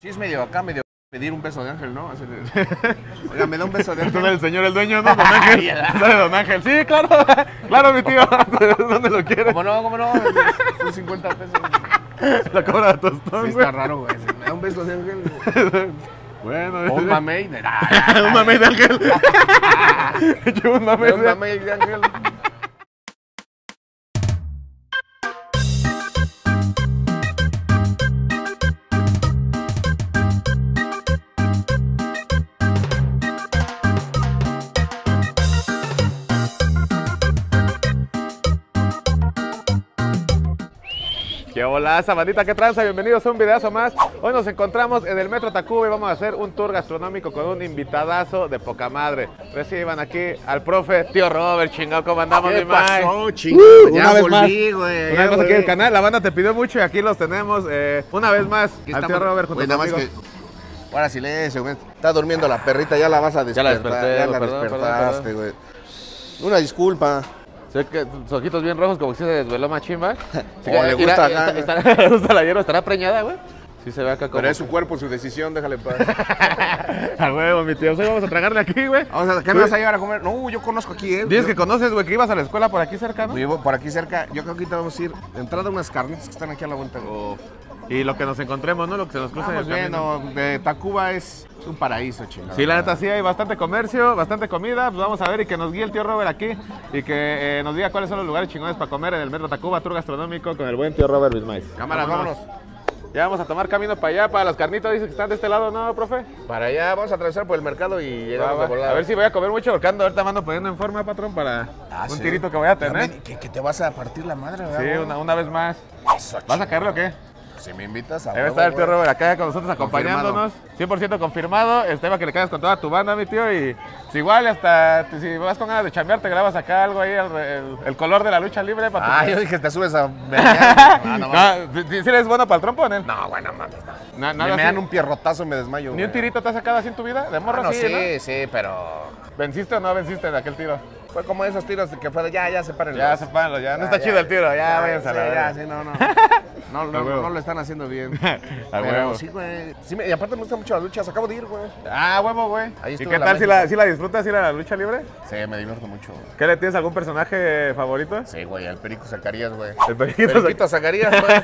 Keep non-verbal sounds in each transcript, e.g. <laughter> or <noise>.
Sí, es medio acá, medio pedir un beso de ángel, ¿no? <laughs> Oiga, me da un beso de ángel. el señor, el dueño, ¿no? Don <laughs> Ángel. ¿Sabe Don Ángel? Sí, claro. <laughs> Claro, mi tío. ¿Dónde lo quiere? ¿Cómo no? ¿Cómo no? Son 50 pesos. La cobra de tostón, Sí, está raro, güey. Me da un beso de ángel. Bueno, O un mamey. de- un mamey de ángel. Yo un mamey de ángel. ¿Qué hola, bandita? ¿Qué tranza? Bienvenidos a un videazo más. Hoy nos encontramos en el Metro Tacuba y vamos a hacer un tour gastronómico con un invitadazo de poca madre. Reciban aquí al profe Tío Robert, chingado, ¿cómo andamos, ¿Qué mi pasó, chingado? Uh, ya una vez más. volví, güey. Una vez más aquí en el canal, la banda te pidió mucho y aquí los tenemos eh, una vez más Aquí al tío estamos. Robert junto más conmigo. que. Ahora silencio, güey. Está durmiendo la perrita, ya la vas a Ya la despertar. desperté, Ya la perdón, perdón, despertaste, güey. Una disculpa. Sé que tus ojitos bien rojos como que se desveló machimba. Sí, <laughs> O le mira, gusta está- <laughs> le gusta la hierba, estará preñada, güey. Sí se ve acá como... Pero es su cuerpo, su decisión, déjale en paz. <laughs> A huevo, mi tío. Hoy vamos a tragarle aquí, güey. Vamos a, ¿Qué me vas a llevar a comer? No, yo conozco aquí, ¿eh? Dices Yo- que conoces, güey, que ibas a la escuela por aquí cerca, ¿no? Vivo por aquí cerca. Yo creo que ahorita vamos a ir. De entrada unas carnitas que están aquí a la vuelta. Y lo que nos encontremos, ¿no? Lo que se nos cruza en el Vamos camino. viendo. De Tacuba es un paraíso, chingada. Sí, la neta sí hay bastante comercio, bastante comida. Pues vamos a ver y que nos guíe el tío Robert aquí y que eh, nos diga cuáles son los lugares chingones para comer en el Metro Tacuba, tour gastronómico con el buen tío Robert Bismais. Cámara, vámonos. Ya vamos a tomar camino para allá, para las carnitas, dice que están de este lado, ¿no, profe? Para allá, vamos a atravesar por el mercado y Va, llegamos va. volada. A ver si voy a comer mucho porque ando ahorita me ando poniendo en forma, patrón, para Ah, un sí. tirito que voy a tener. me- Que, que te vas a partir la madre, ¿verdad? Sí, una, una vez más. Eso, ¿Vas a caerle o qué? Si me invitas a huevo, estar el tío. Robert acá con nosotros Confirmado. acompañándonos. 100% confirmado. Va que le caigas con toda tu banda, mi tío. Y pues, igual, hasta si vas con ganas de chambear, te grabas acá algo ahí, el, el- el color de la lucha libre. Para tu- Ah, yo dije, te subes a. <laughs> Ah, no. No, ¿sí, sí eres bueno para el trompo, Nel? no, güey, no mames. no. Me, dan un pierrotazo y me desmayo. ¿Ni un tirito te has sacado así en tu vida? ¿De morro Ah, no, sí, sí, sí, pero ¿Venciste o no venciste en aquel tiro? fue como esos tiros que fue de, ya, ya, sepárenlo. Ya, sepárenlo, ya. No Ya, está ya. chido el tiro, ya, váyanse a sí, la ya, verga. sí, no, no. <laughs> No, no, no, no lo están haciendo bien. <laughs> A Pero huevo. sí, güey. Sí, me- y aparte me gustan mucho las luchas. Acabo de ir, güey. Ah, huevo, güey. Ahí ¿Y qué la tal si México. la, si la disfrutas, si la lucha libre? Sí, me divierto mucho. güey. ¿Qué le tienes algún personaje favorito? Sí, güey, el Perico Zacarías, güey. El periquito. Periquito Zacarías, güey.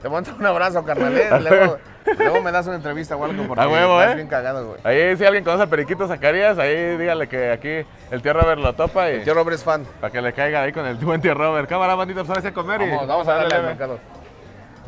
Te mando un abrazo, carnal. eh. <laughs> Luego, luego me das una entrevista o algo porque A huevo, estás ¿eh? bien cagado, güey. Ahí si alguien conoce al Periquito Zacarías, ahí dígale que aquí el tío Robert lo topa y Yo Robert es fan. para que le caiga ahí con el buen tío Robert. Cámara, bandita, pues ahora sí a comer y Vamos, vamos a darle al mercado.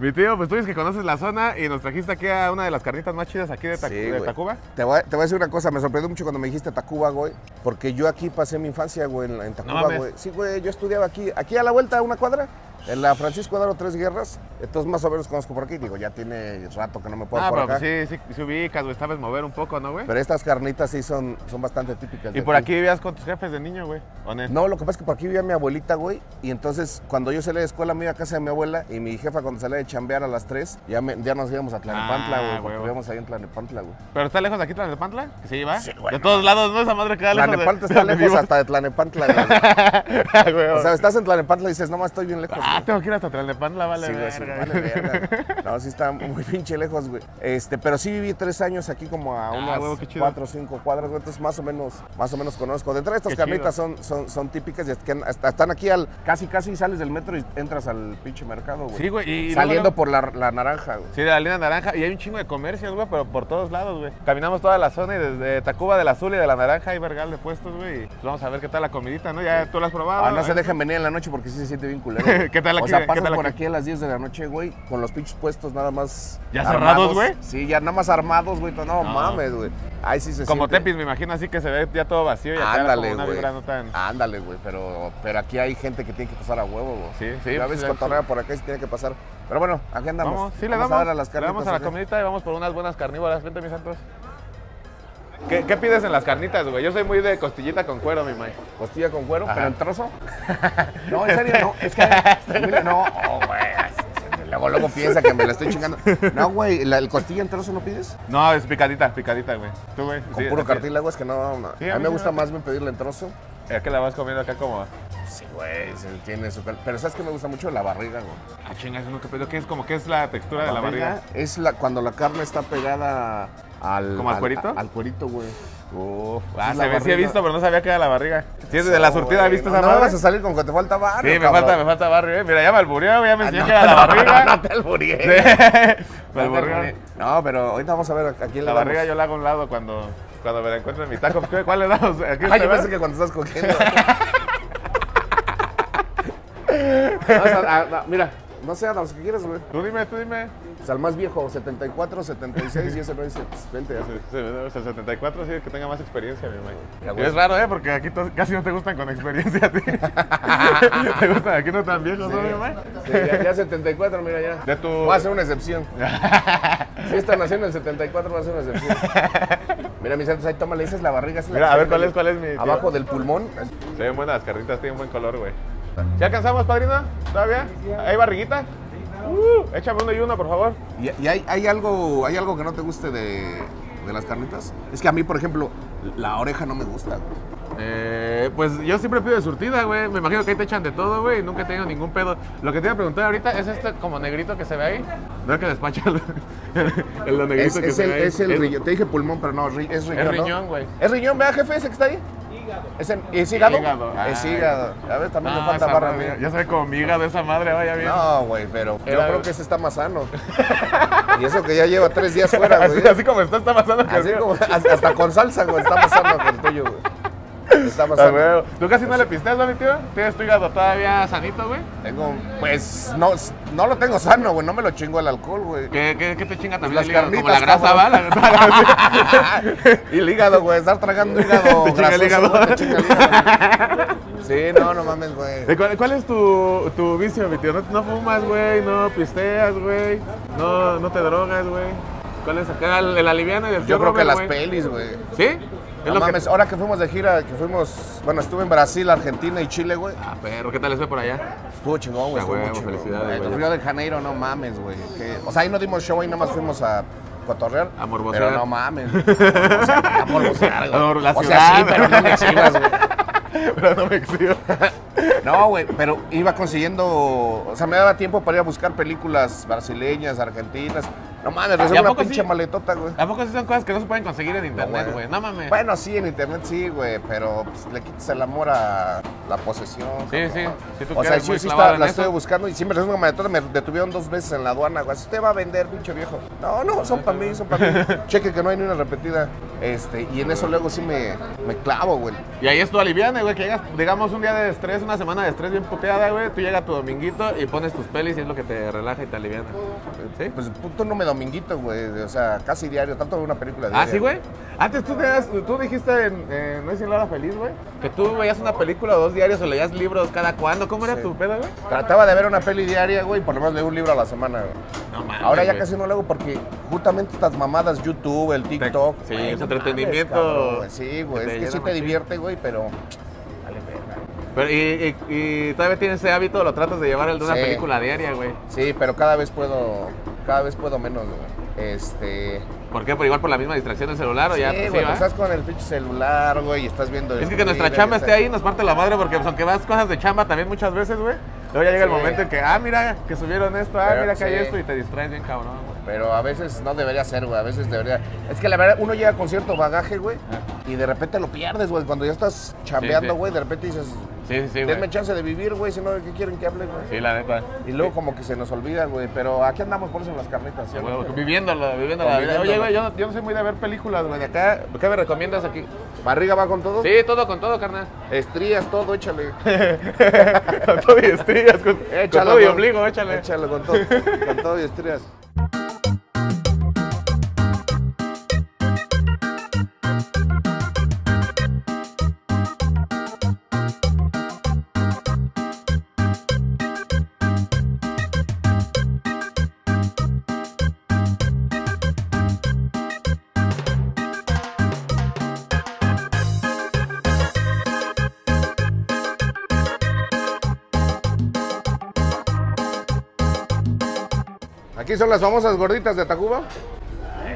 Mi tío, pues tú dices que conoces la zona y nos trajiste aquí a una de las carnitas más chidas aquí de, Ta- Sí, de güey. Tacuba. Te voy, a, te voy a decir una cosa, me sorprendió mucho cuando me dijiste Tacuba, güey, porque yo aquí pasé mi infancia, güey, en, Tacuba, güey. Sí, güey, yo estudiaba aquí, aquí a la vuelta, a una cuadra, en la Francisco Daro Tres Guerras, entonces más o menos conozco por aquí, digo, ya tiene rato que no me puedo Ah, por pero acá. pues sí, sí, sí ubicas, güey, sabes mover un poco, ¿no, güey? Pero estas carnitas sí son, son bastante típicas. Y de por aquí vivías con tus jefes de niño, güey. ¿o no? Lo que pasa es que por aquí vivía mi abuelita, güey. Y entonces, cuando yo salí de escuela, me iba a casa de mi abuela. Y mi jefa, cuando salía de chambear a las 3, ya, me- ya nos íbamos a Tlanepantla, Ah, güey. porque huevo. vivíamos ahí en Tlanepantla, güey. ¿Pero está lejos de aquí Tlanepantla? ¿Que sí güey, De todos lados, ¿no? Esa madre queda lejos de- Tlanepantla de está <laughs> lejos hasta de Tlanepantla, güey. <laughs> Ah, güey. O sea, estás en Tlanepantla y dices, no, estoy bien lejos. Ah, güey". <laughs> tengo que ir hasta Tlanepantla, vale, Sí, güey, sí, verga. vale verga. No, sí está muy pinche lejos, güey. Este, pero sí viví tres años aquí como a Ah, unas huevo, cuatro o cinco cuadras, güey. Entonces más o menos, más o menos conozco. De entrada estas Qué carnitas son, son, son típicas y están aquí al, casi casi sales del metro y entras al pinche mercado, güey. Sí, güey. Y, Saliendo por la, la naranja, güey. Sí, de la línea naranja. Y hay un chingo de comercios, güey, pero por todos lados, güey. Caminamos toda la zona y desde Tacuba del Azul y de la Naranja hay vergal de puestos, güey. Y pues vamos a ver qué tal la comidita, ¿no? Ya tú la has probado. Ah, no se ¿eh? dejen venir en la noche porque sí se siente bien culero. <laughs> ¿Qué tal O sea, ¿Qué pasas tal por aquí? aquí a las 10 de la noche, güey, con los pinches puestos nada más. ¿Ya cerrados, güey? Sí, ya nada más armados, güey. No, No. mames, güey. Ahí sí se Como siente. Tepis, me imagino así que se ve ya todo vacío y acá Ándale, como una güey. vibra no tan... Ándale, güey, pero, pero aquí hay gente que tiene que pasar a huevo, güey. Sí, sí, A pues, cotorrea sí. por acá y tiene que pasar. Pero bueno, aquí andamos. Vamos, sí, le Vamos damos. a dar a las le carnitas. damos a la acá. comidita y vamos por unas buenas carnívoras. Vente, mis santos. ¿Qué, qué pides en las carnitas, güey? Yo soy muy de costillita con cuero, mi Mike. Costilla con cuero, Ajá. pero en trozo. <laughs> no, en serio, no. Es que. <laughs> no, oh, güey. Luego, luego piensa que me la estoy chingando. No, güey, ¿la- ¿el costilla en trozo no pides? No, es picadita, picadita, güey. Tú, güey. Con sí, puro cartílago, es que no. no. Sí, a a mí me gusta más bien pedirla en trozo. Es que la vas comiendo acá como... Sí, güey, se tiene su... cal- Pero ¿sabes qué me gusta mucho? La barriga, güey. Ah, chingas, no, ¿qué pedo? ¿Qué es? Como que es la textura de la barriga. Es la, cuando la carne está pegada al... ¿Como al cuerito? Al, cuerito, güey. Uf, ah, la se ve, sí he visto, pero no sabía que era la barriga. Si es de la surtida, ¿viste no, esa no madre? vas a salir con que te falta barrio, Sí, me cabrón. falta, me falta barrio, eh. Mira, ya me albureó, ya me Ah, enseñó no, que era la <laughs> no, barriga. No, te albureé. Sí. <laughs> Me No, te albureé. No, pero ahorita vamos a ver a quién La le barriga yo la hago a un lado cuando, cuando me la encuentro en mi taco. ¿Qué- ¿Cuál le damos? ¿Aquí Ay, yo pensé que cuando estás cogiendo. <laughs> Vamos a- a- no, mira, no sé, Adams, ¿qué quieres, güey? Tú dime, tú dime. O sea, el más viejo, 74, 76, y ese no dice, pues, vente. o sea, el 74 sí, que tenga más experiencia, mi man. Es raro, ¿eh? Porque aquí casi no te gustan con experiencia a ti. <laughs> te gustan aquí no tan viejos, ¿no, mi man? Sí, ya, ya 74, mira ya. De tu- Voy a hacer una excepción. <laughs> Si esta nació en el 74, voy a hacer una excepción. Mira, mis santos, ahí tómale, esa es la barriga. esa es la Mira, a ver, ¿cuál es- cuál es mi tío? Abajo del pulmón. Se ven buenas las carnitas, tienen buen color, güey. ¿Ya alcanzamos, padrino? ¿Todavía? ¿Hay barriguita? Uh, échame uno y uno, por favor. ¿Y, y hay, hay algo, hay algo que no te guste de, de las carnitas? Es que a mí, por ejemplo, la oreja no me gusta. güey. Eh, pues yo siempre pido de surtida, güey. Me imagino que ahí te echan de todo, güey. Nunca he tenido ningún pedo. Lo que te iba a preguntar ahorita es este como negrito que se ve ahí. No es que despacha el, <laughs> el lo negrito Es, que es se el, ve ahí. es el riñón. Te dije pulmón, pero no, es riñón. ¿no? riñón, güey. ¿Es riñón, vea, jefe, ese que está ahí? ¿Es, en- ¿es hígado? Hígado. Es hígado. A ver, también No, me falta barra. madre. Ya sabe como mi hígado esa madre, vaya bien. No, güey, pero yo Era- creo que ese está más sano. <laughs> y eso que ya lleva tres días fuera, <laughs> así, güey. así como está, está pasando que Así el como, hasta hasta con salsa, güey, está más sano que el tuyo, güey. Está <laughs> güey. ¿Tú casi no le pisteas, no, mi tío? ¿Tienes tu hígado todavía sanito, güey? Tengo, pues, no, no lo tengo sano, güey, no me lo chingo el alcohol, güey. ¿Qué, qué, qué te chinga también Las el hígado? Como la grasa, ¿va? La- <laughs> y el hígado, güey, estar tragando hígado <laughs> Te chinga el hígado. güey, te chinga el hígado. Sí, no, no mames, güey. ¿Cuál, cuál es tu, tu vicio, mi tío? ¿No, no fumas, güey? ¿No pisteas, güey? ¿No, ¿No te drogas, güey? ¿Cuál es acá el, el aliviano y el Yo creo que las pelis, güey. ¿Sí? No lo que- mames, ahora que fuimos de gira, que fuimos, bueno, estuve en Brasil, Argentina y Chile, güey. Ah, perro, ¿qué tal les fue por allá? Estuvo chingón, güey. Estuvo muy huevo, chingón. felicidades, güey. Río de Janeiro, no mames, güey. O sea, ahí no dimos show, ahí nada más fuimos a cotorrear. A morbosear. Pero no mames. O sea, a morbosear, güey. <laughs> O sea, sí, pero no me exhibas, güey. <laughs> Pero no me exhibo. <laughs> No, güey, pero iba consiguiendo, o sea, me daba tiempo para ir a buscar películas brasileñas, argentinas. No mames, ¿Y a reserva una pinche sí? maletota, güey. ¿A poco sí son cosas que no se pueden conseguir en internet, güey. güey? No mames. Bueno, sí, en internet sí, güey, pero pues, le quitas el amor a la posesión. Sí, sí. Si tú O sea, quieres sí, está, la estoy buscando y siempre es una maletota, me detuvieron dos veces en la aduana, güey. Usted va a vender, pinche viejo. No, no, son para mí, son para mí. <laughs> Cheque que no hay ni una repetida. Este, y en eso luego sí me, me clavo, güey. Y ahí es tu aliviane, güey, que llegas, digamos, un día de estrés, una semana de estrés bien puteada, güey. Tú llegas tu dominguito y pones tus pelis y es lo que te relaja y te aliviana. ¿Sí? Pues puto no me dominguito, güey. O sea, casi diario, tanto una película Ah, diaria. sí, güey. Antes tú, tenías- tú dijiste en, en No es sin Lara Feliz, güey, que tú veías una película o dos diarios o leías libros cada cuándo. ¿Cómo era Sí. tu pedo, güey? Trataba de ver una peli diaria, güey, y por lo menos leo un libro a la semana, güey. No mames. Ahora ya güey. casi no lo hago porque justamente estas mamadas, YouTube, el TikTok. Sí, güey, es no entretenimiento. mames, cabrón, güey. Sí, güey, que te es que sí te divierte, güey, pero. Pero, y, y- y todavía tienes ese hábito, lo tratas de llevar el de una Sí. película diaria, güey. Sí, pero cada vez puedo. Cada vez puedo menos, güey. Este. ¿Por qué? ¿Por igual por la misma distracción del celular o ya? sí, pues estás con el pinche celular, güey, y estás viendo. Es que que nuestra chamba esté ahí nos parte la madre porque pues, aunque vas cosas de chamba también muchas veces, güey. Luego ya llega el momento en que, ah, mira, que subieron esto, ah, Pero, mira que hay esto y te distraes bien cabrón. Pero a veces no debería ser, güey. A veces debería. Es que la verdad, uno llega con cierto bagaje, güey, y de repente lo pierdes, güey. Cuando ya estás chambeando, sí. güey, de repente dices, Sí, sí, sí, denme güey. chance de vivir, güey, si no, ¿qué quieren que hable, güey? Sí, la neta. Y luego como que se nos olvida, güey. Pero aquí andamos por eso en las carnitas, ¿sí? Güey, viviéndolo, viviendo la vida. Conviviéndolo. Oye, güey, yo, no- yo no soy muy de ver películas, güey. Acá, ¿qué me recomiendas aquí? ¿Barriga va con todo? Sí, todo con todo, carnal. Estrías, todo, échale. con <laughs> todo y estrías, con, con Échalo, todo y con- ombligo, échale. Échale con todo. con todo y estrías. Aquí son las famosas gorditas de Tacuba.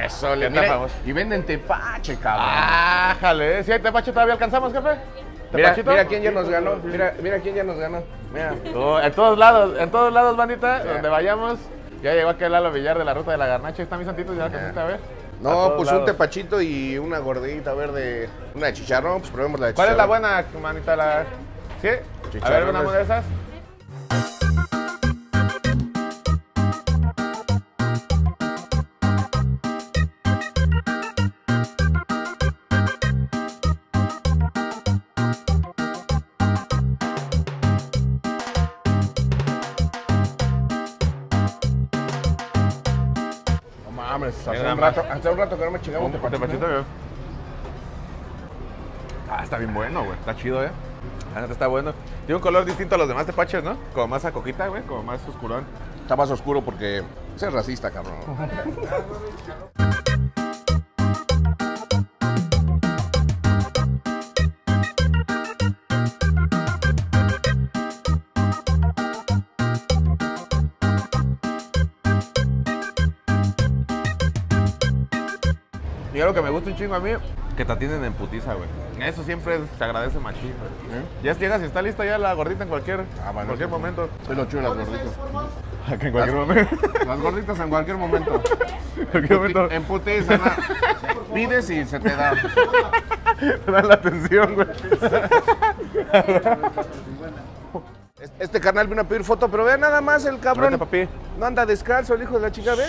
Eso, ¿Qué le famoso? Y venden tepache, cabrón. Ah, jale. ¿Sí hay tepache todavía alcanzamos, jefe? Mira, Tepachito. mira quién ya nos ganó. Mira, mira quién ya nos ganó. Mira. <laughs> Oh, en todos lados, en todos lados, bandita, donde vayamos. Ya llegó aquel Lalo Villar de la ruta de la garnacha. Ahí Está mi santito, ya alcanzaste a ver. No, pues un tepachito y una gordita verde. Una de chicharrón, pues probemos la de ¿Cuál es la chicharrón. buena, manita? La... ¿Sí? A ver, una de esas. Un, rato, hace un rato que no me chingaba un tepachito. güey. Ah, está bien bueno, güey. Está chido, ¿eh? La neta está bueno. Tiene un color distinto a los demás tepaches, ¿no? Como más a coquita, güey. Como más oscurón. Está más oscuro porque ese es racista, cabrón. Algo que me gusta un chingo a mí, que te atienden en putiza, güey. Eso siempre se agradece machín, güey. ¿Eh? Ya llegas y está lista ya la gordita en cualquier, Ah, cualquier sí, momento. Es lo de las gorditas. en cualquier momento. Las gorditas en cualquier momento. <laughs> en cualquier momento En putiza, Pides y se te da. <laughs> te dan la atención, güey. Este carnal vino a pedir foto, pero ve nada más el cabrón. Vente, papi. No anda descalzo, el hijo de la chica, ve.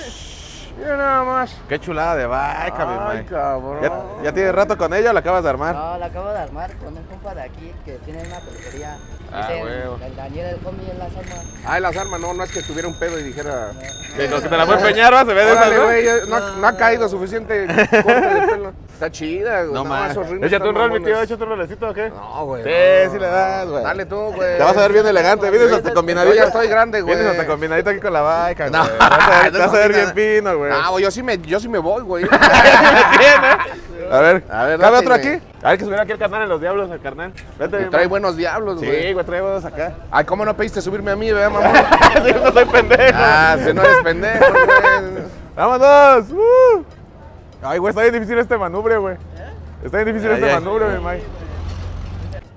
Mira nada más. Qué chulada de baica, mi Ay, cabrón. ¿Ya, ¿Ya tienes rato con ella o la acabas de armar? No, la acabo de armar con un compa de aquí que tiene una peluquería. Ah, huevo. El Daniel, el homie en las armas. Ay, las armas, no, no es que tuviera un pedo y dijera. De los que te la pueden empeñar, ¿va? Se ve de esas, Órale, ¿no? güey, ya no, no ha caído suficiente corte de pelo. Está chida, güey. No más. esos Échate un están rol, mi tío. mamones. Échate un rolecito, ¿o qué? No, güey. Sí, no. sí le das, güey. Dale tú, güey. Te vas a ver bien elegante. Vienes hasta combinadito. Yo ya estoy grande, güey. Vienes hasta combinadito aquí con la baica, No, güey. Te vas a ver- te no vas a ver combina. bien fino, güey. Ah, güey, yo sí me, yo sí me voy, güey. <laughs> <laughs> A ver, A ver, ¿cabe otro güey. aquí? A ver, que subiera aquí el carnal en los diablos, el carnal. Vete, Trae buenos diablos, Sí, güey. güey, trae buenos acá. Ay, ¿cómo no pediste subirme a mí, vea, mamá? <laughs> Sí, no soy pendejo. ah, si no eres pendejo, güey. ¡Vámonos! ¡Uh! Ay, güey, está bien difícil este manubrio, güey. Está bien difícil Ay, este ay. manubrio, mi May.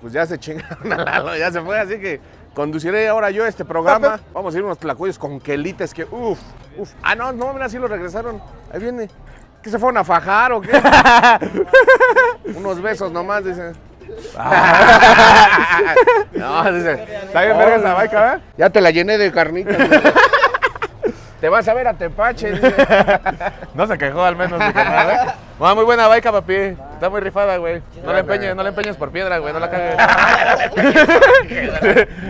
Pues ya se chingaron <laughs> a Lalo, ya se fue, así que conduciré ahora yo este programa. Vamos a ir unos tlacuellos con quelites que, uff, uff. Ah, no, no, mira, sí lo regresaron. Ahí viene. ¿Qué se fueron a fajar o qué? <laughs> Unos besos nomás, dice. <laughs> no, dice. Está bien verga esa baica, ¿verdad? Ya te la llené de carnitas. te vas a ver a Tepache, dice. <laughs> No se quejó al menos ¿eh? Ah, muy buena baica, papi. Está muy rifada, güey. No la empeñes, no la empeñes por piedra, güey. No la cagues.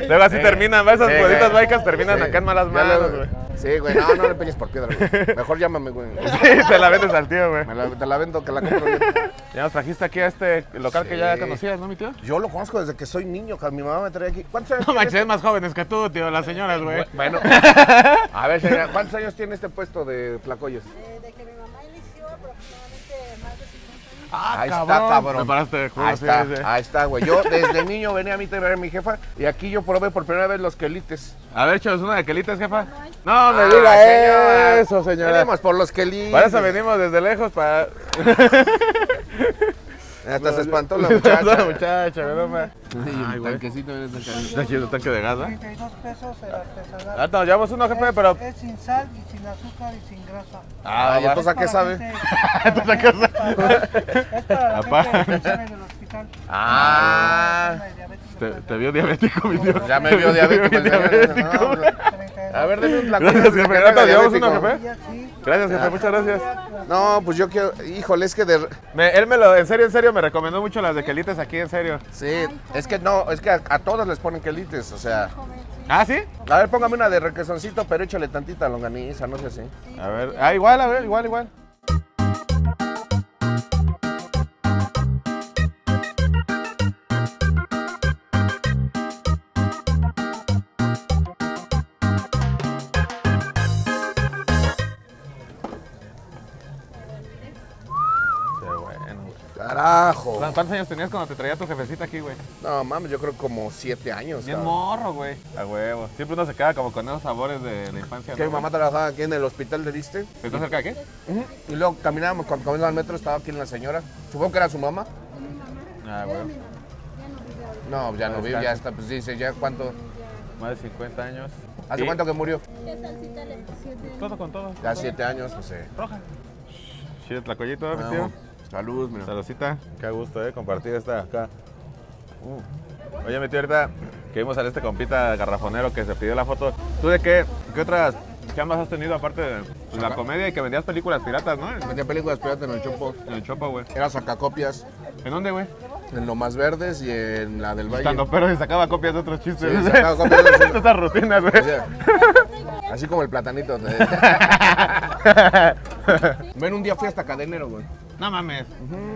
Luego así terminan, esas bonitas baicas terminan acá en malas manos, güey. Sí, güey, no, no le peñes por piedra, güey. Mejor llámame, güey. <laughs> Sí, te la vendes al tío, güey. Me la, te la vendo, que la compro. Ya nos trajiste aquí a este local que ya conocías, ¿no, mi tío? Yo lo conozco desde que soy niño, que mi mamá me trae aquí. ¿Cuántos años No manches, es más jóvenes que tú, tío, las señoras, güey. este- Bueno, <laughs> a ver, señora, ¿cuántos años tiene este puesto de tlacoyos? Eh, de que mi Ah, Ahí está, cabrón. Me paraste de culo, Ahí sí, está, sí. ahí está, güey. Yo desde niño venía a mí traer a mi jefa y aquí yo probé por primera vez los quelites. A ver, chavos, una de quelitas, jefa. No me Ah, diga señora. eso, señora. Venimos por los quelites. Para eso venimos desde lejos, para... <laughs> Hasta se espantó la <laughs> La muchacha. muchacha, güey, no me... Ay, Ay, güey. tanquecito, chido el tanque de gas, ¿eh? 32 pesos el artesanal. Ah, no, llevamos uno, jefe, pero... Es sin sal y sin azúcar y sin grasa. Ah, va. entonces, ¿a qué sabe? <laughs> Entonces, ¿a qué sabe? Es para la Apá. gente <laughs> del hospital. Ah, Te, vio diabético, mi tío. ya me vio diabético. el A ver, deme un tlacoyo. Gracias, jefe. llevamos uno, jefe. Y así, Gracias, jefe, muchas gracias. No, pues yo quiero, híjole, es que de... Me- él me lo, en serio, en serio, me recomendó mucho las de quelites aquí, en serio. Sí, es que no, es que a, a todos les ponen quelites, o sea... ¿Ah, sí? A ver, póngame una de requesoncito, pero échale tantita longaniza, no sé así. A ver, ah, igual, a ver, igual, igual. ¿Cuántos años tenías cuando te traía tu jefecita aquí, güey? No, mames, yo creo como siete años. Bien cabrón. morro, güey. A huevo. Siempre uno se queda como con esos sabores de la infancia. Que ¿no, mi mamá trabajaba aquí en el hospital de Liste. ¿Estás cerca de qué? Y luego caminábamos, cuando caminábamos al metro estaba aquí la señora. Supongo que era su mamá. Ah, güey. No, ya no No vive, ya está, pues dice, ya cuánto, Más de 50 años. ¿hace Y cuánto que murió? ¿Qué salsita le? Todo con todo. Ya siete años, pues eh. Roja. Chido, tlacoyito, mi Vamos. Tío. Salud, mira. Saludcita. Qué gusto, eh, compartir esta acá. Uh. Oye, mi tío, ahorita que vimos a este compita garrafonero que se pidió la foto. ¿Tú de qué, qué otras chambas has tenido aparte de pues, la comedia y que vendías películas piratas, no? En Vendía películas piratas en el Chopo. en el Chopo, güey. Era sacacopias ¿En dónde, güey? en Lo Más Verdes y en la del Valle. Estando pero y sacaba copias de otros chistes. Sí, sacaba copias de otros- <laughs> Estas rutinas, güey. O sea, así como el platanito. <laughs> Ven, un día fui hasta Cadenero, güey. No mames.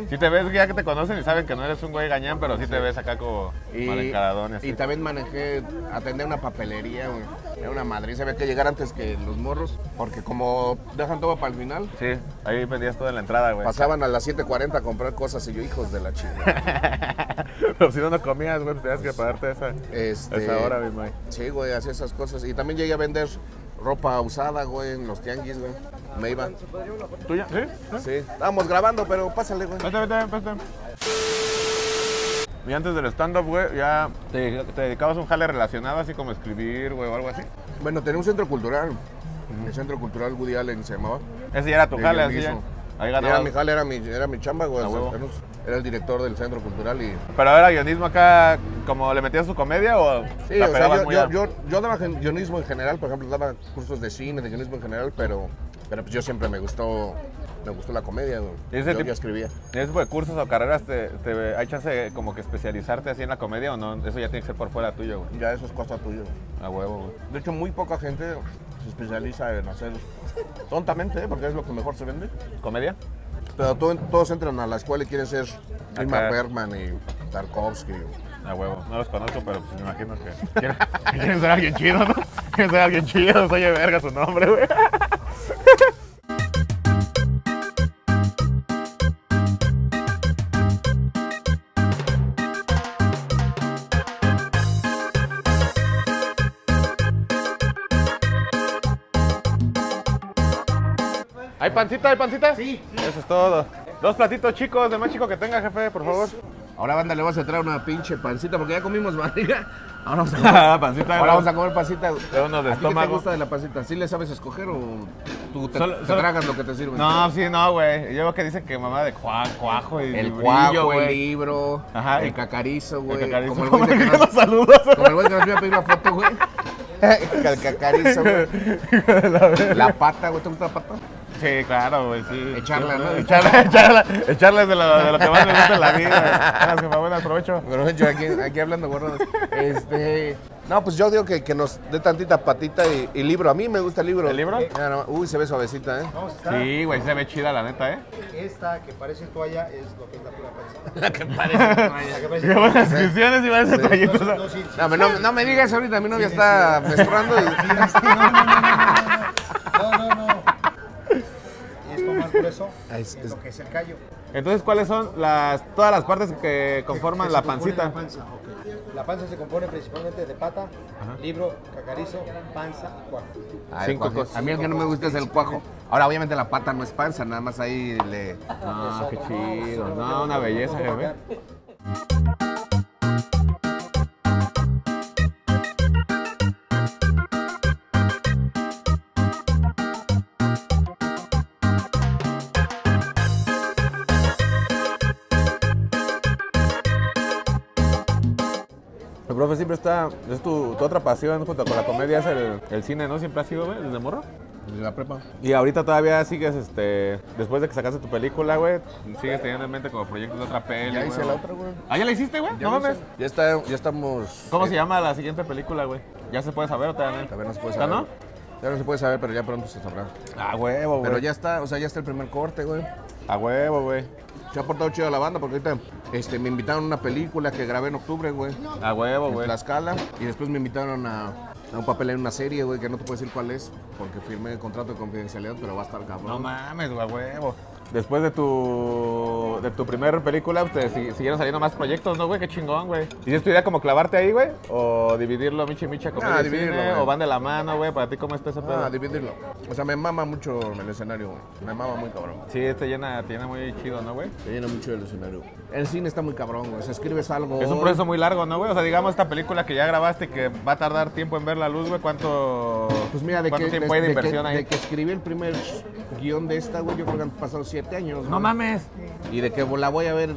Si te ves, ya que te conocen y saben que no eres un güey gañán, pero sí te ves acá como mal encaradón y así. y también manejé, atendí una papelería, güey. Era una madrid, había que llegar antes que los morros, porque como dejan todo para el final, Sí, ahí vendías todo en la entrada, güey. pasaban a las 7.40 a comprar cosas y yo, hijos de la chingada. <laughs> pero si no, no comías, güey, pues tenías que pagarte esa, Este, esa hora, mi Mike. Sí, güey, hacía esas cosas. Y también llegué a vender ropa usada, güey, en los tianguis, güey. Me iba. ¿Tuya? ¿Sí? ¿Sí? Estábamos grabando, pero pásale, güey. Vete, vete, vete. Y antes del stand-up, güey, ya te, te dedicabas a un jale relacionado, así como escribir, güey, o algo así. Bueno, tenía un centro cultural. El centro cultural Woody Allen se llamaba. Ese ya era tu jale, así. Ahí Era ganabas. mi jale, era mi, era mi chamba, güey. Era el director del centro cultural y... Pero ahora guionismo acá, como le metías su comedia o Sí, o sea, yo, yo, yo, yo daba guionismo en general, por ejemplo, daba cursos de cine, de guionismo en general, pero, pero pues yo siempre me gustó, me gustó la comedia, güey. ¿Y ese Yo tipo- ya escribía. ¿Ese tipo de cursos o carreras te, te hay chance como que especializarte así en la comedia o no? Eso ya tiene que ser por fuera tuyo, güey. Ya eso es cosa tuya. güey. A huevo, güey. De hecho, muy poca gente se especializa en hacer tontamente, ¿eh? porque es lo que mejor se vende. ¿Comedia? Pero todo- todos entran a la escuela y quieren ser Ingmar. Bergman y Tarkovsky. A huevo. No los conozco, pero pues me imagino que <laughs> quieren, quieren ser alguien chido, ¿no? Quieren ser alguien chido. Oye, verga su nombre, güey. Pancita? ¿Hay pancita? Sí. Eso es todo. Dos platitos chicos, de más chico que tenga, jefe, por favor. Ahora, banda, le vas a traer una pinche pancita porque ya comimos barriga. <laughs> Ahora vamos a <laughs> comer, pancita. ahora vamos a comer pancita. De unos de ¿A ti qué te estómago. gusta de la pancita? ¿Sí le sabes escoger o tú te, Solo- te solo- tragas lo que te sirven? No, sí, no, güey. Yo veo que dicen que mamá de cua- cuajo y El cuajo, el libro, Ajá, el cacarizo, güey. El cacarizo. <laughs> Como el güey que nos saludas. como el güey que nos vino a pedir una foto, güey. el cacarizo, güey. La pata, güey. ¿Te gusta la pata? Sí, claro, güey, sí. Echarla, ¿no? Echarla, <laughs> echarla, echarla de lo, de lo que más me gusta en la vida. Gracias, jefa, buen aprovecho. Yo aquí, aquí hablando gorradas. Este. No, pues yo digo que, que nos dé tantita patita y, y libro. A mí me gusta el libro. ¿El libro? No, uy, se ve suavecita, ¿eh? A estar. Sí, güey, se ve chida la neta, ¿eh? Esta que parece toalla es lo que es la pura panza. <laughs> La que parece. <laughs> La que parece Qué buenas descripciones y va ese No, no. No, me- no, no me digas ahorita, mi novia está menstruando y. No, Grueso Ah, es- lo que es el callo. Entonces, ¿cuáles son las, todas las partes que conforman Que la pancita? La panza, ok. La panza se compone principalmente de pata, libro, cacarizo, panza y cuajo. Cinco cosas. A mí el que no me gusta es el cuajo. Ahora, obviamente, la pata no es panza, nada más ahí le. No, qué chido. No, una belleza, jefe. Profe siempre está, es tu, tu otra pasión junto con la comedia, es el, el cine, ¿no? Siempre ha sido, güey, desde morro. de la prepa. Y ahorita todavía sigues, este, después de que sacaste tu película, güey, sigues teniendo en mente como proyectos de otra peli, Ya hice la otra, güey. ¿Ah, ya la hiciste, güey? No mames. Ya, está, ya estamos. ¿Cómo eh, se llama la siguiente película, güey? ¿Ya se puede saber o todavía no? Todavía no se puede ¿Está, saber. no? Ya no se puede saber, pero ya pronto se sabrá. A huevo, güey. Pero ya está, o sea, ya está el primer corte, güey. A huevo, güey. Se ha portado chido la banda porque ahorita este, me invitaron a una película que grabé en octubre, güey. A huevo, güey. Tlaxcala. Y después me invitaron a, a un papel en una serie, güey, que no te puedo decir cuál es, porque firmé contrato de confidencialidad, pero va a estar cabrón. No mames, güey, a huevo. Después de tu de tu primera película, te si- siguieron saliendo más proyectos, ¿no, güey? Qué chingón, güey. ¿Y es tu idea como clavarte ahí, güey? ¿O dividirlo, michi micha, como Ah, dividirlo, güey. ¿O van de la mano, güey? ¿Para ti cómo está ese pedo? Ah, dividirlo. O sea, me mama mucho el escenario, güey. Me mama muy cabrón. Sí, te llena, te llena muy chido, ¿no, güey? Me llena mucho el escenario. El cine está muy cabrón, güey. O sea, escribes algo. Es un proceso muy largo, ¿no, güey? O sea, digamos, esta película que ya grabaste y que va a tardar tiempo en ver la luz, güey, ¿cuánto, Pues mira, de cuánto que, tiempo de, hay de de inversión que, ahí? de que escribí el primer guion de esta, güey, yo creo que han pasado siete años. No güey. mames. Y de que la voy a ver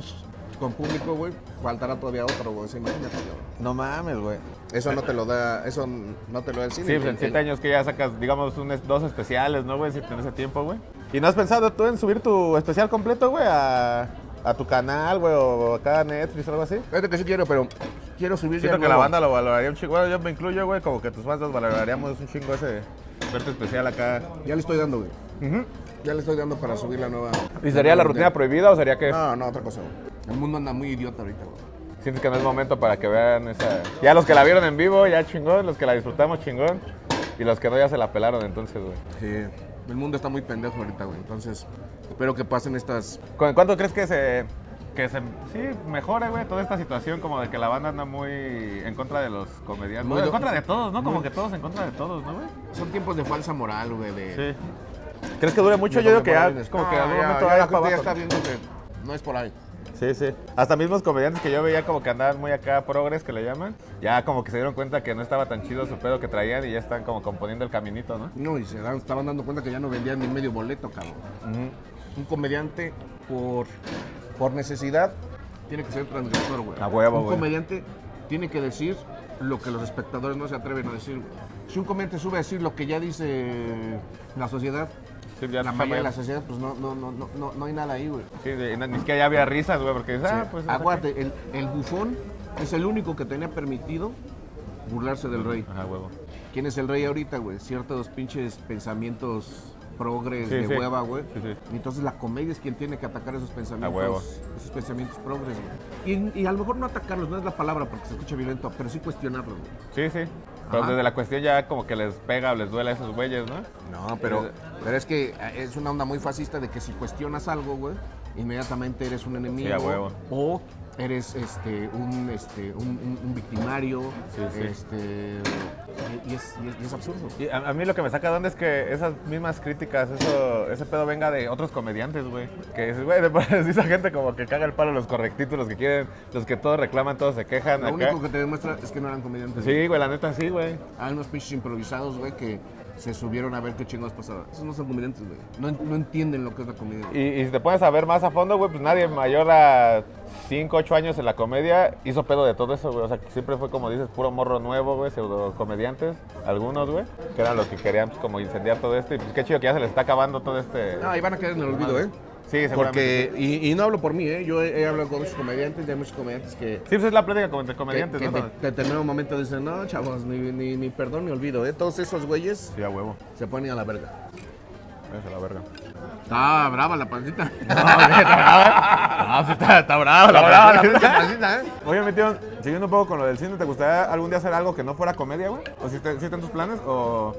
con público, güey, faltará todavía otro, güey. Imagínate, güey. No mames, güey. Eso no te lo da, eso no te lo da el cine. Sí, pues en El- siete años que ya sacas, digamos, un, dos especiales, ¿no, güey? Si tienes ese tiempo, güey. ¿Y no has pensado tú en subir tu especial completo, güey, a, a tu canal, güey, o acá a Netflix o algo así? Fíjate que sí quiero, pero quiero subir Siento que la banda lo valoraría un chingo. Bueno, yo me incluyo, güey, como que tus fans los valoraríamos un chingo ese verte especial acá. Ya le estoy dando, güey. Ya le estoy dando para subir la nueva. ¿Y sería la rutina prohibida o sería que No, no, otra cosa, güey. El mundo anda muy idiota ahorita, güey. sientes que no es momento para que vean esa... Ya los que la vieron en vivo, ya chingón, los que la disfrutamos chingón, y los que no ya se la pelaron entonces, güey. Sí. El mundo está muy pendejo ahorita, güey. Entonces, espero que pasen estas. ¿Cu- ¿Cuánto crees que se, que se sí, mejore, güey, toda esta situación como de que la banda anda muy en contra de los comediantes? Muy en contra de todos, ¿no? Como muy- que todos en contra de todos, ¿no, güey? Son tiempos de falsa moral, güey. De, Sí. ¿Crees que dure mucho? Yo digo que ya, como que algún ya, momento ya la gente ya está viendo que no es por ahí. Sí, sí. Hasta mismos comediantes que yo veía como que andaban muy acá progres, que le llaman, ya como que se dieron cuenta que no estaba tan chido su pedo que traían y ya están como componiendo el caminito, ¿no? No, y se dan- estaban dando cuenta que ya no vendían ni medio boleto, cabrón. Un comediante por, por necesidad tiene que ser transgresor, güey. A huevo, Un güey. comediante tiene que decir lo que los espectadores no se atreven a decir. güey. Si un comediante sube a decir lo que ya dice la sociedad, Sí, ya la mayoría de la sociedad, pues no, no, no, no, no, no hay nada ahí, güey. Sí, de- ni siquiera ya había risas, güey, porque ah, Sí. pues... Acuérdate, el, el bufón es el único que tenía permitido burlarse del rey. Ajá, huevo. ¿Quién es el rey ahorita, güey? Ciertos pinches pensamientos progres Sí, de sí. hueva, güey. Sí. Entonces la comedia es quien tiene que atacar esos pensamientos. A huevo. Esos pensamientos progres, güey. Y, y a lo mejor no atacarlos, no es la palabra porque se escucha violento, pero sí cuestionarlos, güey. Sí, sí. Pero Ajá. desde la cuestión ya como que les pega o les duele a esos güeyes, ¿no? No, pero, pero es que es una onda muy fascista de que si cuestionas algo, güey, inmediatamente eres un enemigo. Sí, a huevo. O eres este, un, este, un, un- un victimario. Sí, sí. Este, y, es, y es- y es absurdo. Y a, a mí lo que me saca de onda es que esas mismas críticas, eso, ese pedo venga de otros comediantes, güey. Que dices, güey, después esa gente como que caga el palo los correctitos, los que quieren, los que todos reclaman, todos se quejan. Lo acá. único que te demuestra es que no eran comediantes. Sí, güey, la neta sí, güey. Hay unos pinches improvisados, güey, que se subieron a ver qué chingados pasaba. Esos no son comediantes, güey. No, no entienden lo que es la comedia. Y, y si te pones a ver más a fondo, güey, pues nadie mayor a 5, 8 años en la comedia hizo pedo de todo eso, güey. O sea, que siempre fue, como dices, puro morro nuevo, güey, pseudo comediantes, algunos, güey, que eran los que querían, pues, como incendiar todo esto. Y pues qué chido que ya se les está acabando todo este... No, y van a quedar en el olvido, ¿eh? Sí. Porque, y, y no hablo por mí, ¿eh? Yo he, he hablado con muchos comediantes y hay muchos comediantes que, Sí, pues es la plática que, comediantes, que ¿no? de, determinado momento dicen, no, chavos, ni, ni, ni perdón ni olvido, ¿eh? Todos esos güeyes Sí, a huevo. se ponen a la verga. Es la verga. Está brava la pancita. <laughs> Ah, sí, está, está brava Está brava la pancita, ¿eh? Oye, mi tío, siguiendo un poco con lo del cine, ¿te gustaría algún día hacer algo que no fuera comedia, güey? ¿O si, te, si están tus planes? ¿O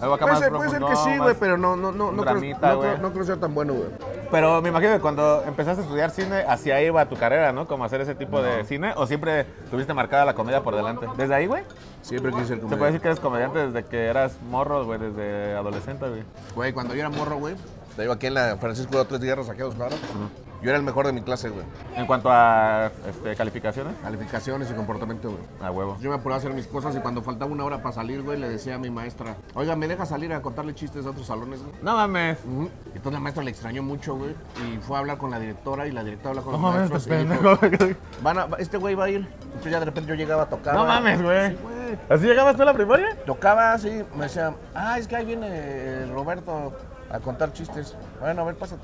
algo acá Puede más ser, puede ser que sí, güey, pero no, no, no, no, creo, dramita, no, creo, no creo ser tan bueno, güey. Pero me imagino que cuando empezaste a estudiar cine, hacia ahí iba tu carrera, ¿no? Como hacer ese tipo de cine. ¿O siempre tuviste marcada la comedia por delante? ¿Desde ahí, güey? Siempre quise ser Se puede comediante. decir que eres comediante desde que eras morro, güey, desde adolescente, güey. Güey, cuando yo era morro, güey, te digo aquí en la Francisco de Tres Guerras, aquí a dos cuadras, yo era el mejor de mi clase, güey. En cuanto a este, calificaciones, Calificaciones y comportamiento, güey. a huevo. Yo me apuraba a hacer mis cosas y cuando faltaba una hora para salir, güey, le decía a mi maestra, oiga, ¿me deja salir a contarle chistes a otros salones, güey? No mames. Ujú. Entonces la maestra le extrañó mucho, güey, y fue a hablar con la directora y la directora habló con No los mames, maestros este y dijo. Van a- este güey va a ir. Entonces ya de repente yo llegaba a tocar. No mames, güey. Sí. ¿Así llegabas tú a la primaria? Tocaba así, me decía, ah, es que ahí viene Roberto a contar chistes. Bueno, a ver, pásate.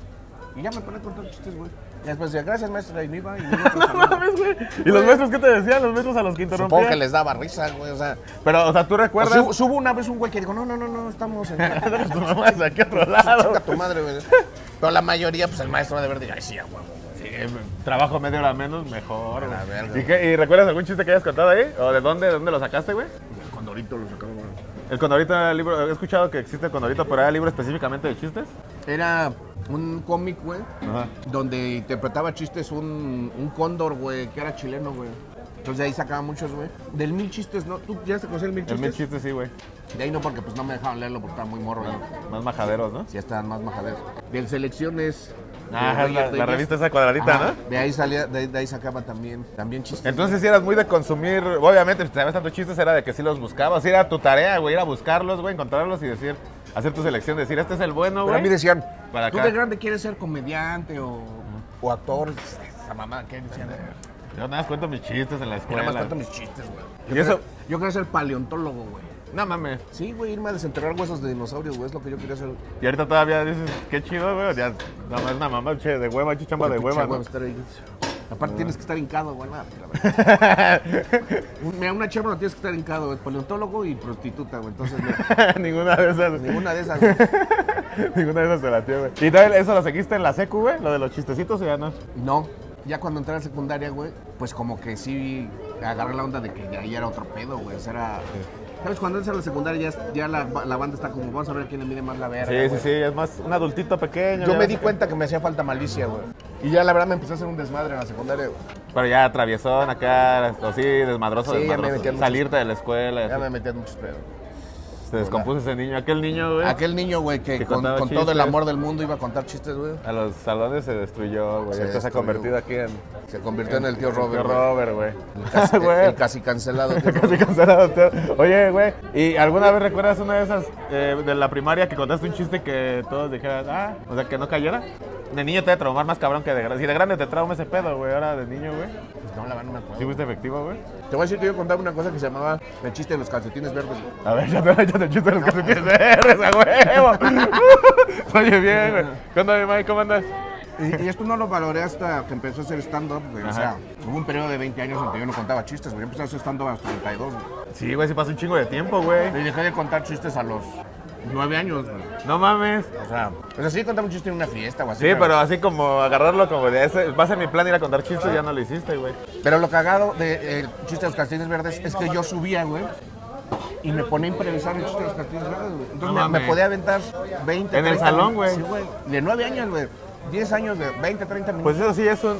Y ya me ponía a contar chistes, güey. Y después decía, gracias, maestra, y me iba. Y me iba <laughs> No mames, güey. ¿Y los maestros qué te decían? Los maestros a los que interrumpían. Supongo que les daba risa, güey, o sea. Pero, o sea, ¿tú o recuerdas? sea, hubo una vez un güey que dijo, no, no, no, no, estamos en... <laughs> tu mamá es aquí a otro lado. Chinga tu madre, güey. Pero la mayoría, pues el maestro de verde, ay, sí, a huevo, güey. Sí, trabajo media hora menos, mejor. A. ¿Y, qué- y recuerdas algún chiste que hayas contado ahí? ¿O de dónde, de dónde lo sacaste, güey? El condorito lo güey. El Condorito era el libro, he escuchado que existe el Condorito, pero era libro específicamente de chistes. Era un cómic, güey, donde interpretaba chistes un, un cóndor, güey, que era chileno, güey. Entonces de ahí sacaba muchos, güey. Del mil chistes, ¿no? ¿Tú ya te conoces el mil El chistes? mil chistes, sí, güey. De ahí no, porque pues no me dejaban leerlo porque estaba muy morro, güey. Más majaderos, ¿no? Sí, estaban más majaderos. Del selecciones. Ah, de la, revista esa cuadradita, Ajá, ¿no? De ahí salía, de, ahí- de ahí sacaba también, también chistes. Entonces, si eras muy de consumir, obviamente, si sabes tantos chistes, era de que sí los buscabas. Era tu tarea, güey, ir a buscarlos, güey, encontrarlos y decir, hacer tu selección, decir, este es el bueno, Pero a mí güey. decían, Para ¿tú acá. de grande quieres ser comediante o, o actor? Esa mamá, ¿qué decían? Yo nada más cuento mis chistes en la Yo nada más escuela. cuento mis chistes, güey. ¿Y Yo, eso? quería- yo quería ser paleontólogo, güey. No mames. Sí, güey, irme a desenterrar huesos de dinosaurios, güey, es lo que yo quería hacer. Y ahorita todavía dices, qué chido, güey. Ya, no, es una mamá che, de hueva, chichamba de hueva, ¿no? estar ahí. Aparte tienes que estar hincado, güey. nada, <laughs> Mira, una chava no tienes que estar hincado, es paleontólogo y prostituta, güey. Entonces, no, <laughs> Ninguna de esas. ninguna de esas. güey. <laughs> Ninguna de esas se la tío, güey. ¿Y tal, eso lo seguiste en la secu, güey? Lo de los chistecitos o ya no? No, ya cuando entré a la secundaria, güey, pues como que sí agarré la onda de que ya, ya era otro pedo, güey. O sea, era... ¿Sabes? Cuando entras a la secundaria ya, ya la, la banda está como, vamos a ver quién le mide más la verga, Sí, sí, güey. sí, es más un adultito pequeño. Yo me di cuenta que me hacía falta malicia, güey. Y ya la verdad me empecé a hacer un desmadre en la secundaria, güey. Pero ya traviesón acá, o sí, desmadroso, Sí, ya me desmadroso. metí en muchos- Salirte de la escuela. Ya así. me metí en muchos pedos. Se descompuso ese niño. Aquel niño, güey. Aquel niño, güey, que, Que con, todo el amor del mundo iba a contar chistes, güey. A los salones se destruyó, güey. Se Ahorita se ha convertido aquí en. Se convirtió en el tío Tío Robert, güey. Robert, güey. El casi, <laughs> el cancelado. tío <laughs> Casi cancelado, tío. Oye, güey, ¿y alguna vez recuerdas una de esas eh, de la primaria que contaste un chiste que todos dijeran, ah, o sea, que no cayera? De niño te debe traumar más cabrón que de grande. Si de grande te trauma ese pedo, güey, ahora de niño, güey. Pues no, la no me acuerdo. ¿Sí fuiste efectivo, güey? Te voy a decir que yo contaba una cosa que se llamaba el chiste de los calcetines verdes. A ver, <laughs> ya te, te chiste los calcetines <laughs> verdes, a huevo. <laughs> Oye, bien, güey. ¿Qué onda, mi Mike? ¿Cómo andas? Y, y esto no lo valoré hasta que empecé a hacer stand-up, güey. O sea, hubo un periodo de 20 años en que yo no contaba chistes, güey. Yo empecé a hacer stand-up a los 32, güey. Sí, güey, sí pasó un chingo de tiempo, güey. Y dejé de contar chistes a los 9 años, güey. No mames. O sea, o sea, sí contaba un chiste en una fiesta o así. Sí, pero así como agarrarlo como de ese, va a ser mi plan ir a contar chistes, ya no lo hiciste, güey. Pero lo cagado del chiste de los calcetines verdes es que yo subía, güey. Y me ponía a improvisar el chiste de los calcetines verdes, güey. Entonces No me, me podía aventar 20, En el 30 salón, güey. Sí, güey. De 9 años, güey. 10 años, de 20, 30 minutos. Pues eso sí es un.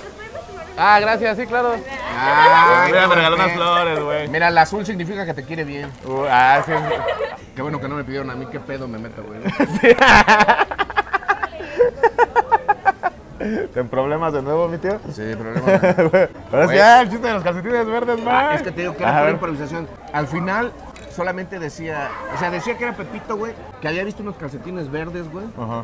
Ah, gracias, sí, claro. Ay, Mira, me regaló unas bonito. flores, güey. Mira, el azul significa que te quiere bien. Uh, ah, sí. Qué bueno que no me pidieron a mí qué pedo me meto, güey. <laughs> ¿Ten problemas de nuevo, mi tío? Sí, problema. Güey, <laughs> Ahora sí, ah, el chiste de los calcetines verdes, más. Ah, es que te digo que era por improvisación. Al final solamente decía, o sea, decía que era Pepito, güey, que había visto unos calcetines verdes, güey, Ajá.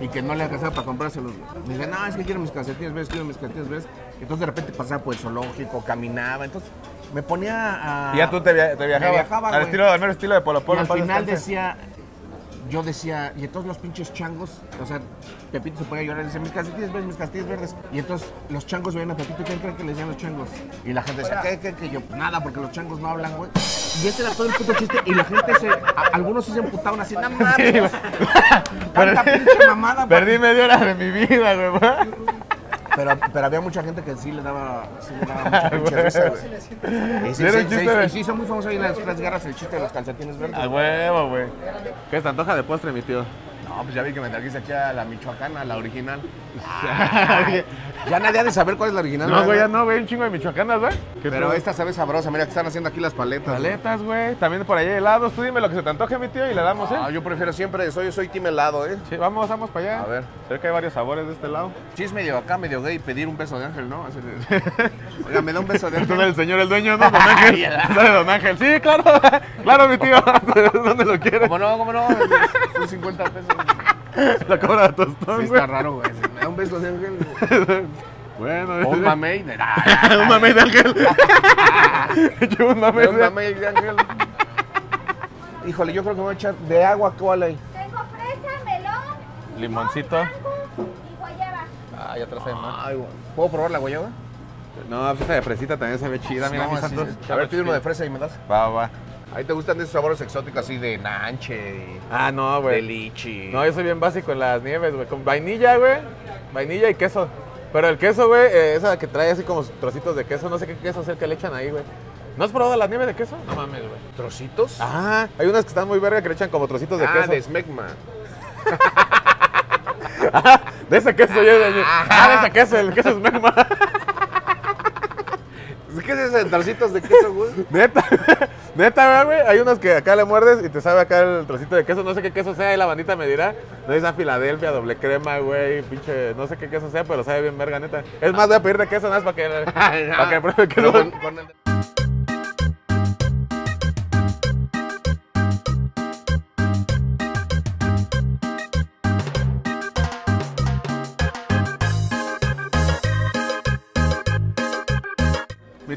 y que no le alcanzaba para comprárselos. güey. Dice, no, es que quiero mis calcetines verdes, quiero mis calcetines verdes. Entonces de repente pasaba por el zoológico, caminaba, entonces me ponía a... Y ya tú te, via- te viajabas. viajaba, al güey. estilo, al mero estilo de Polo Y Polo. al en paz final descanse. decía, yo decía, y entonces los pinches changos, o sea, Pepito se ponía a llorar y decía, mis calcetines verdes, mis calcetines verdes. Y entonces los changos veían a Pepito, ¿quién creen que le decían los changos? Y la gente decía, ¿qué, qué, qué? Yo, nada, porque los changos no hablan, güey. Y ese era todo el puto chiste. Y la gente se, a- algunos se emputaban así. <laughs> Tanta pinche mamada, güey". Perdí media hora de mi vida, güey. Pero, pero había mucha gente que sí le daba, sí le daba <laughs> mucha pinche risa, güey. Y sí, Sí, era sí, un sí, chiste de- y sí, hizo muy famoso ahí en las tres guerras el chiste de los calcetines verdes. A huevo, güey. ¿Qué te antoja de postre, mi tío? No, pues ya vi que me trajiste aquí a la michoacana, la original. Ay, <laughs> ya nadie ha de saber cuál es la original. No, güey, ya no, güey, un chingo de michoacanas, güey. ¿Qué Pero tú? esta sabe sabrosa, mira que están haciendo aquí las paletas. Paletas, güey. También por ahí helados. Tú dime lo que se te antoje, mi tío, y le damos, ¿eh? Ah, yo prefiero siempre, soy, soy team helado, ¿eh? Sí, vamos, vamos para allá. A ver. Creo que hay varios sabores de este lado. Sí, es medio acá, medio gay, pedir un beso de ángel, ¿no? <laughs> Oiga, me da un beso de Entonces ángel. el señor, el dueño, ¿no? Don Ángel. <laughs> Sale Don Ángel. Sí, claro. Claro, mi tío. ¿Dónde lo quiere? ¿Cómo no? ¿Cómo no? Son 50 pesos. La cobra de Sí, tostón, está güey. raro, güey. Me da un beso de ángel. Bueno. Un mamey. de- <laughs> un mamey de ángel. <laughs> Yo un mamey Un de mamey de ángel. Híjole, yo creo que me voy a echar de agua, ¿cuál hay? Tengo fresa, melón, Limoncito. mango y guayaba. Ah, ya trae más. Ay, güey. ¿Puedo probar la guayaba? No, esa de fresita también se ve chida, mira, No, mi santos. A ver, pide uno de fresa y me das. Va, va. Ahí te gustan de esos sabores exóticos así de nanche, y Ah, no, de güey. lichi. No, yo soy bien básico en las nieves, güey. Con vainilla, güey. Vainilla y queso. Pero el queso, güey, eh, esa que trae así como trocitos de queso, no sé qué queso es el que le echan ahí, güey. ¿No has probado la nieve de queso? No mames, güey. ¿Trocitos? Ah, hay unas que están muy verga que le echan como trocitos de ah, queso. de smegma. <laughs> de ese queso yo. de- Ah, de ese queso, el queso es merma. <laughs> ¿Qué es ese trocitos de queso, güey? <laughs> Neta, neta, güey. Hay unos que acá le muerdes y te sabe acá el trocito de queso. No sé qué queso sea y la bandita me dirá. No es a Filadelfia, doble crema, güey. Pinche, no sé qué queso sea, pero sabe bien verga, neta. Es más, voy a pedir de queso nada más para que, <laughs> para que pruebe queso.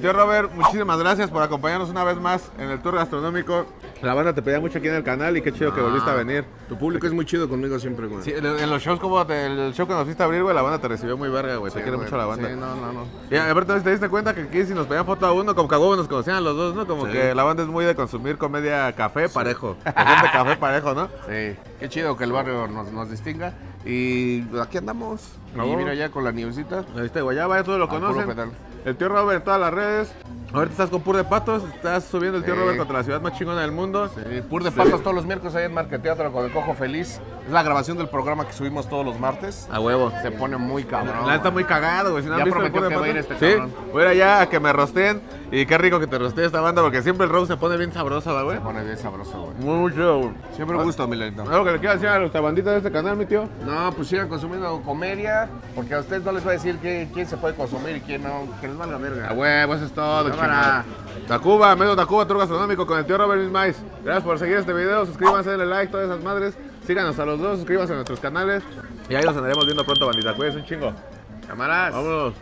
Tío Robert, muchísimas gracias por acompañarnos una vez más en el tour gastronómico. La banda te pedía mucho aquí en el canal y qué chido que volviste a venir. Tu público es muy chido conmigo siempre, güey. Sí, en los shows como te- el show que nos fuiste a abrir, güey, la banda te recibió muy verga, güey. te quiere güey. mucho la banda. Sí, no, no, no. Y aparte, ¿te diste cuenta que aquí si nos pedían foto a uno, como que a huevo nos conocían los dos, ¿no? Como Sí. que la banda es muy de consumir comedia café parejo. Gente <laughs> café parejo, ¿no? Sí, qué chido que el barrio nos, nos distinga. Y aquí andamos. No. Y mira ya con la nievecita. Este Guayaba, ya todos lo conocen. El tío Robert todas las redes. Ahorita estás con Pur de Patos, estás subiendo el tío Sí. Robert contra la ciudad más chingona del mundo. Sí, Pur de Patos todos los miércoles ahí en Marqueteatro con el Cojo Feliz. Es la grabación del programa que subimos todos los martes. A huevo. Se pone muy cabrón. La está muy cagado, güey. Si no Ya prometió que va a ir este Sí, cabrón. voy a ir allá a que me rosten. Y qué rico que te rostee esta banda, porque siempre el roast se pone bien sabrosa, ¿va, güey. Se pone bien sabroso, güey. Muy, chido, güey. Siempre un gusto, Milenito. ¿Algo que le quieras decir a los banditas de este canal, mi tío? No, pues sigan consumiendo comedia, porque a ustedes no les va a decir qué- quién se puede consumir y quién no, que les valga verga. A huevo, eso es todo, Cámara. Tacuba, medio Tacuba, tour gastronómico con el tío Robert Mismais. Gracias por seguir este video, suscríbanse, denle like, todas esas madres. Síganos a los dos, suscríbanse a nuestros canales. Y ahí nos andaremos viendo pronto, bandita. Cuídense un chingo. Cámaras. Vámonos.